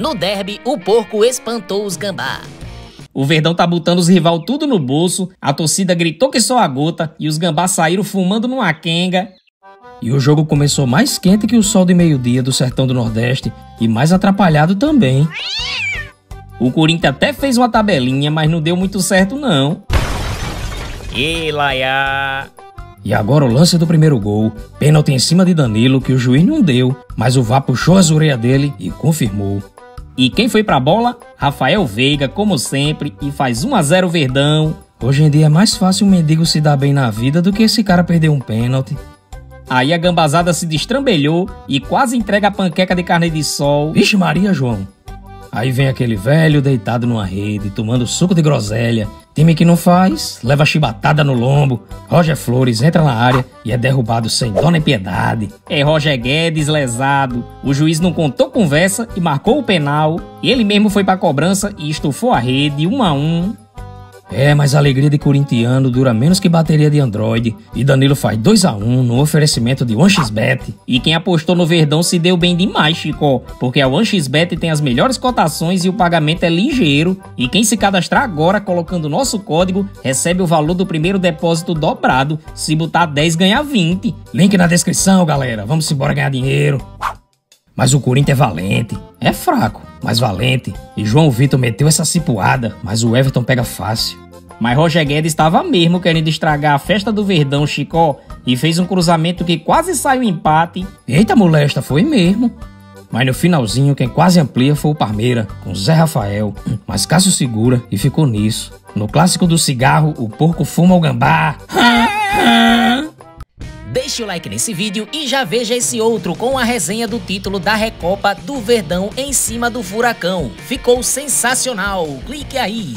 No derby, o porco espantou os gambá. O Verdão tá botando os rival tudo no bolso, a torcida gritou que só a gota e os gambás saíram fumando numa quenga. E o jogo começou mais quente que o sol de meio-dia do sertão do Nordeste e mais atrapalhado também. O Corinthians até fez uma tabelinha, mas não deu muito certo não. E Laia. E agora o lance do primeiro gol, pênalti em cima de Danilo que o juiz não deu, mas o VAR puxou as orelhas dele e confirmou. E quem foi pra bola? Rafael Veiga, como sempre, e faz 1 a 0 Verdão. Hoje em dia é mais fácil um mendigo se dar bem na vida do que esse cara perder um pênalti. Aí a gambazada se destrambelhou e quase entrega a panqueca de carne de sol. Vixe Maria, João. Aí vem aquele velho deitado numa rede, tomando suco de groselha. Time que não faz, leva chibatada no lombo. Roger Flores entra na área e é derrubado sem dó nem piedade. É Roger Guedes lesado. O juiz não contou conversa e marcou o penal. Ele mesmo foi pra cobrança e estufou a rede, um a um. É, mas a alegria de corintiano dura menos que bateria de Android. E Danilo faz 2 a 1 um no oferecimento de 1xBet. E quem apostou no Verdão se deu bem demais, Chico. Porque a 1xBet tem as melhores cotações e o pagamento é ligeiro. E quem se cadastrar agora colocando nosso código recebe o valor do primeiro depósito dobrado. Se botar 10, ganha 20. Link na descrição, galera. Vamos embora ganhar dinheiro. Mas o Corinthians é valente. É fraco, mas valente. E João Vitor meteu essa cipuada, mas o Everton pega fácil. Mas Roger Guedes estava mesmo querendo estragar a festa do Verdão, Chicó, e fez um cruzamento que quase saiu empate. Eita molesta, foi mesmo. Mas no finalzinho, quem quase amplia foi o Parmeira, com Zé Rafael. Mas Cássio segura e ficou nisso. No clássico do cigarro, o porco fuma o gambá. Deixe o like nesse vídeo e já veja esse outro com a resenha do título da Recopa do Verdão em cima do Furacão. Ficou sensacional, clique aí!